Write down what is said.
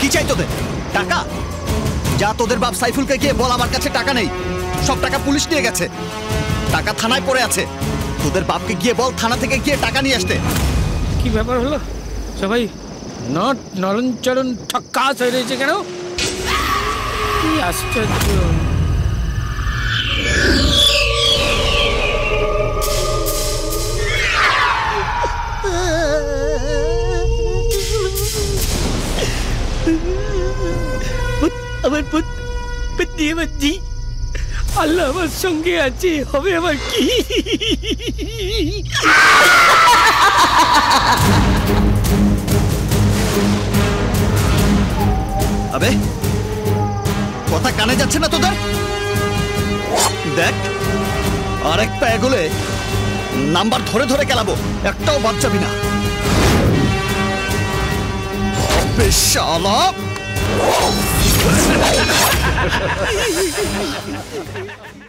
কি চাই তোদের? টাকা? যা তোদের বাপ সাইফুলকে গিয়ে বল আমার কাছে টাকা নেই। সব টাকা পুলিশ নিয়ে গেছে। টাকা থানায় পড়ে আছে। তোদের বাপকে গিয়ে বল থানা থেকে গিয়ে টাকা নিয়ে আসতে। কি ব্যাপার হলো? সবাই নট নরণচরণ ঠক্কাস হয়ে রয়েছে কেন? আশ্চর্য। আমার পুত পেটিয়ে বাচ্চি আল্লাহ আমার সঙ্গে আছে, হবে আমার কি? আবে, কথা কানে যাচ্ছে না তোদের? দেখ আরেক পা এগুলে নাম্বার ধরে ধরে কেলাবো, একটাও বাদ যাবি না। আবে শালা